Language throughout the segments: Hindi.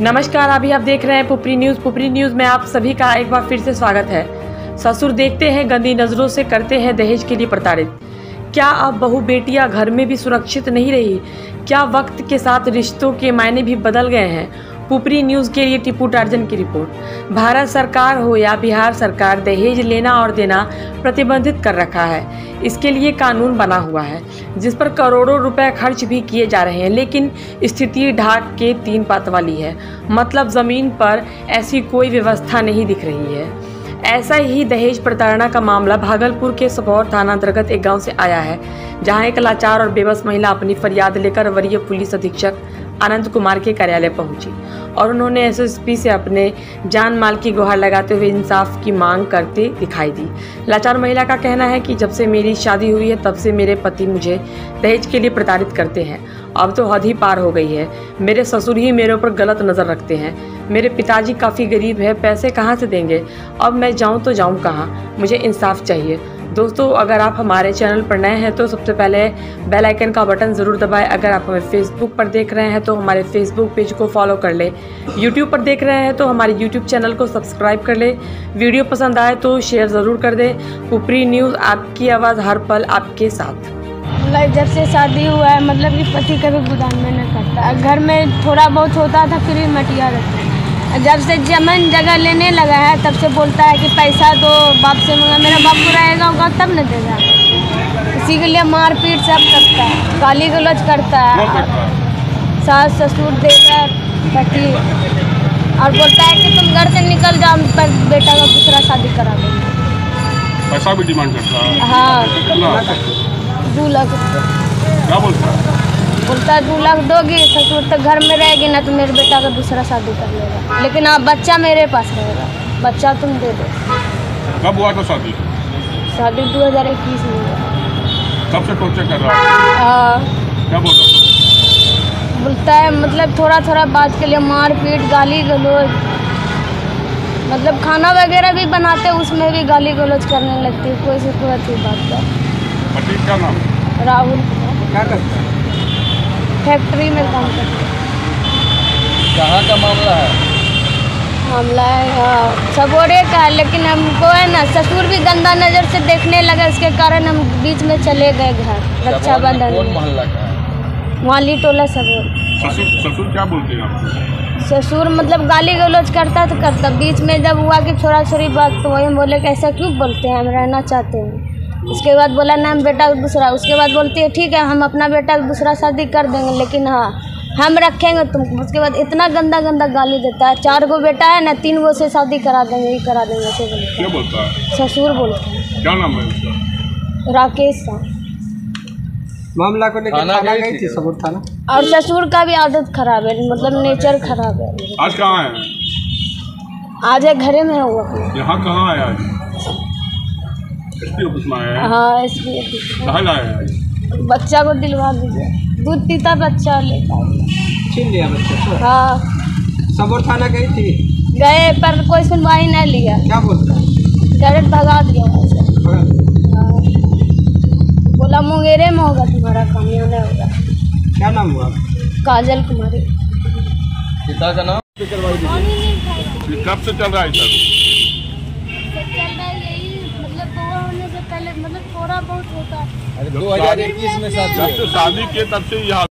नमस्कार, अभी आप देख रहे हैं पुपरी न्यूज़। पुपरी न्यूज़ में आप सभी का एक बार फिर से स्वागत है। ससुर देखते हैं, गंदी नज़रों से करते हैं दहेज के लिए प्रताड़ित। क्या अब बहु बेटियाँ घर में भी सुरक्षित नहीं रही? क्या वक्त के साथ रिश्तों के मायने भी बदल गए हैं? पुपरी न्यूज़ के लिए टिप्पू टार्जन की रिपोर्ट। भारत सरकार हो या बिहार सरकार दहेज लेना और देना प्रतिबंधित कर रखा है। इसके लिए कानून बना हुआ है, जिस पर करोड़ों रुपए खर्च भी किए जा रहे हैं, लेकिन स्थिति ढाक के तीन पात वाली है। मतलब ज़मीन पर ऐसी कोई व्यवस्था नहीं दिख रही है। ऐसा ही दहेज प्रताड़ना का मामला भागलपुर के सुपौर थाना अंतर्गत एक गाँव से आया है, जहाँ एक लाचार और बेबस महिला अपनी फरियाद लेकर वरीय पुलिस अधीक्षक आनंद कुमार के कार्यालय पहुँची और उन्होंने एसएसपी से अपने जान माल की गुहार लगाते हुए इंसाफ की मांग करते दिखाई दी। लाचार महिला का कहना है कि जब से मेरी शादी हुई है, तब से मेरे पति मुझे दहेज के लिए प्रताड़ित करते हैं। अब तो हद ही पार हो गई है। मेरे ससुर ही मेरे ऊपर गलत नज़र रखते हैं। मेरे पिताजी काफ़ी गरीब है, पैसे कहाँ से देंगे? अब मैं जाऊँ तो जाऊँ कहाँ? मुझे इंसाफ चाहिए। दोस्तों, अगर आप हमारे चैनल पर नए हैं तो सबसे पहले बेल आइकन का बटन ज़रूर दबाएँ। अगर आप हमें फेसबुक पर देख रहे हैं तो हमारे फेसबुक पेज को फॉलो कर लें। यूट्यूब पर देख रहे हैं तो हमारे यूट्यूब चैनल को सब्सक्राइब कर लें। वीडियो पसंद आए तो शेयर ज़रूर कर दें। ऊपरी न्यूज़ आपकी आवाज़ हर पल आपके साथ। मतलब जब से शादी हुआ है मतलब कि पति कभी गुदान में नहीं करता घर में थोड़ा बहुत होता था, फिर भी मटिया रहता जब से जमन जगह लेने लगा है तब से बोलता है कि पैसा दो बाप से मंगा। मेरा बाप को रहेगा होगा तब न देगा। इसी के लिए मारपीट सब करता है गाली गलौज करता है? सास ससुर देकर पति। और बोलता है कि तुम घर से निकल जाओ पर बेटा का दूसरा शादी करा देंगे। पैसा भी डिमांड करता है? हाँ। दो लाख। रुपये क्या बोलता है? बोलता है दो लाख दोगी ससुर तो घर में रहेगी ना तो मेरे बेटा का दूसरा शादी कर लेगा। लेकिन आप बच्चा मेरे पास रहेगा। बच्चा तुम दे दो। कब हुआ था शादी? शादी दो हज़ार इक्कीस में कब से टॉर्चर कर रहा है? क्या बोल बोलता है मतलब थोड़ा थोड़ा बात के लिए मार पीट गाली गलोज मतलब खाना वगैरह भी बनाते उसमें भी गाली गलोज करने लगती है। कोई से कोई अच्छी बात का पति क्या नाम? राहुल। क्या करता है? फैक्ट्री में काम करते कहाँ का मामला है? मामला है हाँ सबोरे का है लेकिन हमको है ना ससुर भी गंदा नज़र से देखने लगा इसके कारण हम बीच में चले गए घर रक्षाबंधन कौन में मोहल्ला का है? माली टोला सबोर ससुर ससुर क्या बोलते हैं आपको? ससुर मतलब गाली गलौज करता तो करता बीच में जब हुआ कि छोरा छोरी बात तो वही बोले कि ऐसा क्यों बोलते हैं हम रहना चाहते हैं। उसके बाद बोला ना बेटा दूसरा। उसके बाद बोलती है ठीक है हम अपना बेटा दूसरा शादी कर देंगे लेकिन हाँ हम रखेंगे तुमको। उसके बाद इतना गंदा गंदा गाली देता है चार गो बेटा है ना तीन गो से शादी करा देंगे ये करा देंगे ऐसे बोलते क्या बोलता है? हैं। ससुर बोलते हैं। क्या नाम है उसका? राकेश साहब मामला को लेकर थाना गई थी थी? सबूत थाना? और ससुर का भी आदत खराब है मतलब नेचर खराब है। आज कहाँ है? आज है घरे में हुआ यहाँ कहाँ आया आज? एस ऑफ़िस में आया है? हाँ इसलिए कहाँ लाया है बच्चा को दिलवा दीजिए। दूध पीता बच्चा लेता है। छीन लिया बच्चे हाँ। सबूत थाना गई थी? गए पर कोई सुनवाई नहीं लिया। क्या बोलता है? डायरेक्ट भगा दिया बगल। हाँ। बोला मुंगेरे में होगा तुम्हारा काम यहाँ नहीं होगा। क्या नाम हुआ? काजल कुमारी। पिता का नाम? कब से चल रहा है सर मतलब होने से पहले मतलब थोड़ा बहुत होता अरे दो हज़ार इक्कीस में शादी किए तब से यहाँ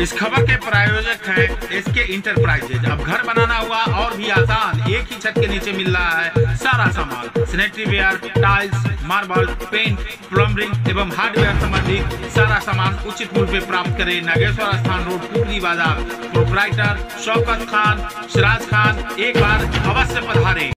इस खबर के प्रायोजक हैं एसके इंटरप्राइजेज अब घर बनाना हुआ और भी आसान। एक ही छत के नीचे मिल रहा है सारा सामान। Sanitary ware tiles marble paint plumbing एवं हार्डवेयर संबंधित सारा सामान उचित मूल्य पे प्राप्त करें। नागेश्वर स्थान रोड कुकली बाज़ार। प्रोपराइटर शौकत खान सिराज खान एक बार अवश्य पधारें।